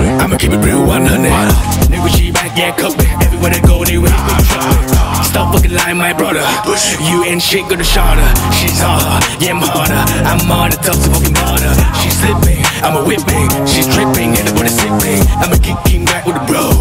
I'ma keep it real 100. Nigga, she back, yeah, cup it. Everywhere they go, they wait, me. Stop fucking lying, my brother. You ain't shit, go to shorter. She's harder, yeah, I'm harder. I'm harder, tough to fucking murder. She's slipping, I'ma whip whipping. She's dripping, and I'm gonna sip sipping. I'ma kick king back with the bro.